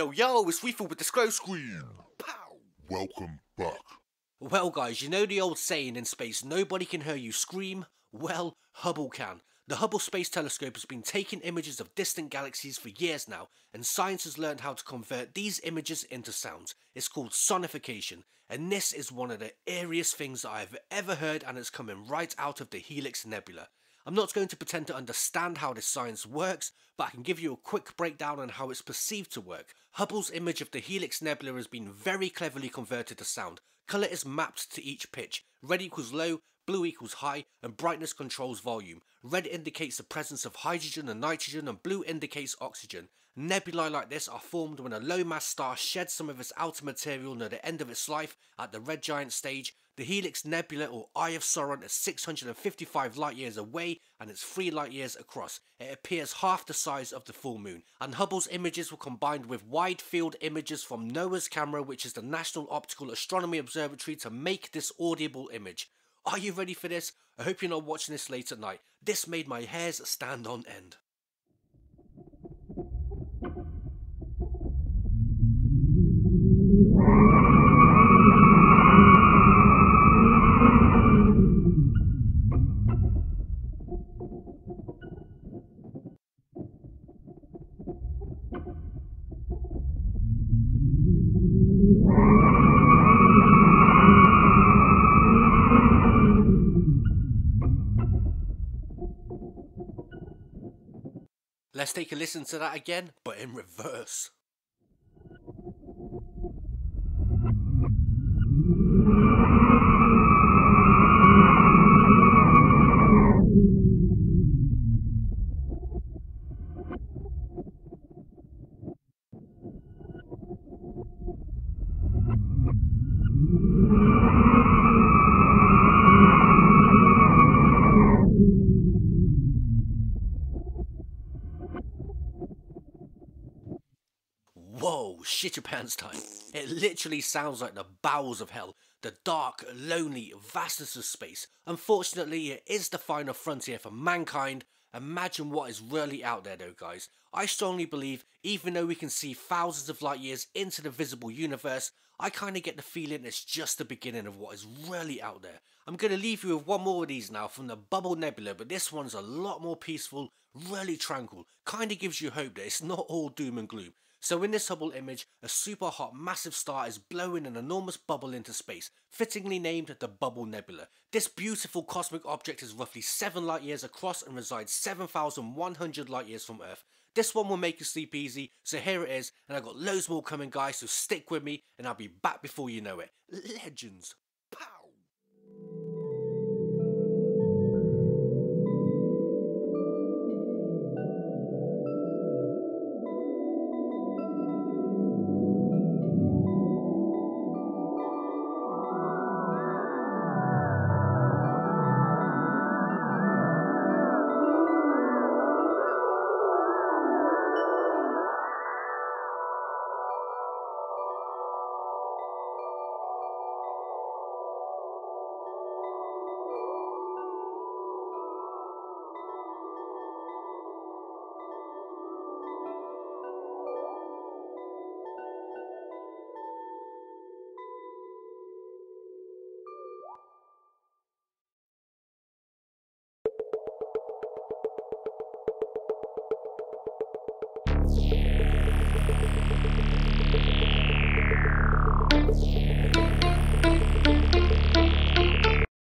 Yo, yo, it's Reefer with Disclose Screen. Pow. Welcome back. Well, guys, you know the old saying in space nobody can hear you scream? Well, Hubble can. The Hubble Space Telescope has been taking images of distant galaxies for years now, and science has learned how to convert these images into sounds. It's called sonification, and this is one of the eeriest things I've ever heard, and it's coming right out of the Helix Nebula. I'm not going to pretend to understand how this science works, but I can give you a quick breakdown on how it's perceived to work. Hubble's image of the Helix Nebula has been very cleverly converted to sound. Colour is mapped to each pitch. Red equals low, blue equals high, and brightness controls volume. Red indicates the presence of hydrogen and nitrogen, and blue indicates oxygen. Nebulae like this are formed when a low mass star sheds some of its outer material near the end of its life at the red giant stage. The Helix Nebula or Eye of Sauron is 655 light years away and it's 3 light years across. It appears half the size of the full moon. And Hubble's images were combined with wide field images from NOAO's camera which is the National Optical Astronomy Observatory to make this audible image. Are you ready for this? I hope you're not watching this late at night. This made my hairs stand on end. Let's take a listen to that again, but in reverse. Whoa, shit your pants time. It literally sounds like the bowels of hell, the dark, lonely vastness of space. Unfortunately, it is the final frontier for mankind. Imagine what is really out there though, guys. I strongly believe, even though we can see thousands of light years into the visible universe, I kind of get the feeling it's just the beginning of what is really out there. I'm going to leave you with one more of these now from the Bubble Nebula, but this one's a lot more peaceful, really tranquil, kind of gives you hope that it's not all doom and gloom. So in this Hubble image, a super hot massive star is blowing an enormous bubble into space, fittingly named the Bubble Nebula. This beautiful cosmic object is roughly 7 light years across and resides 7,100 light years from Earth. This one will make you sleep easy, so here it is, and I've got loads more coming guys, so stick with me, and I'll be back before you know it. Legends. Yeah.